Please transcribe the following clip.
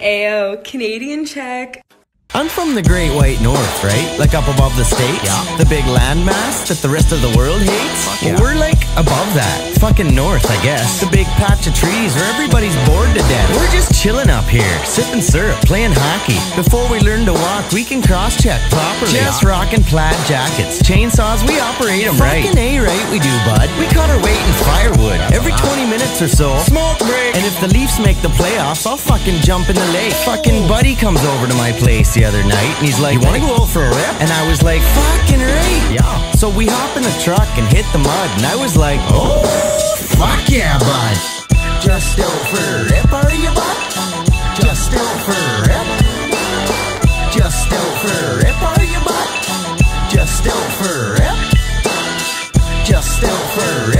Ayo, Canadian check. I'm from the Great White North, right? Like up above the states? Yeah. The big landmass that the rest of the world hates? Fuck yeah. we're like above that. Fucking north, I guess. The big patch of trees where everybody's bored to death. We're just chilling up here, sipping syrup, playing hockey. Before we learn to walk, we can cross-check properly. Just rocking plaid jackets. Chainsaws, we operate them right. Fucking A right we do, bud. We or so. Smoke break. And if the Leafs make the playoffs, I'll fucking jump in the lake. Fucking buddy comes over to my place the other night and he's like, You wanna go out for a rip? And I was like, Fucking right. Yeah. So we hop in the truck and hit the mud and I was like, Oh, fuck yeah, bud. Just out for a rip, are you, bud? Just out for a rip. Just out for a rip, are you, bud? Just out for a rip. Just out for a rip.